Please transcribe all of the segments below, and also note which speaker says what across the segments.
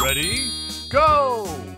Speaker 1: Ready, go!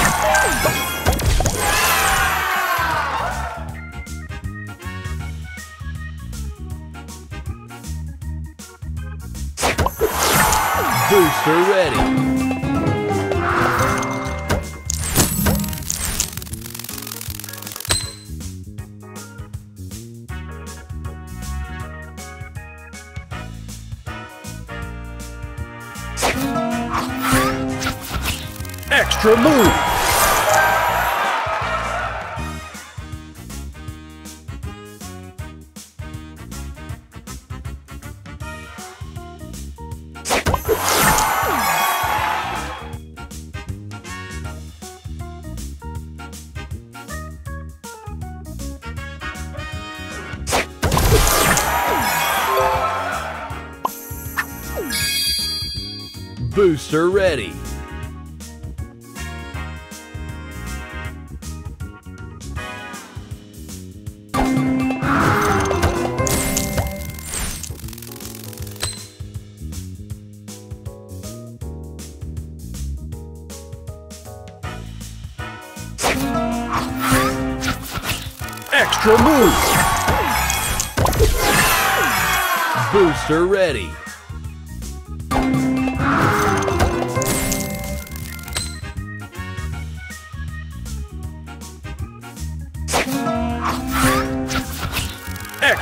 Speaker 2: Ready. Extra move. Booster ready. Extra move. Booster ready.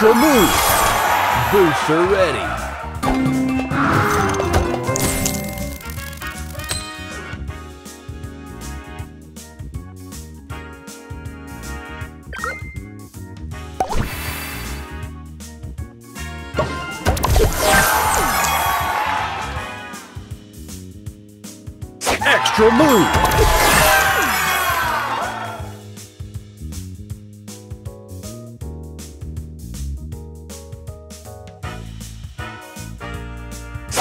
Speaker 2: Extra move. Booster ready. Extra move.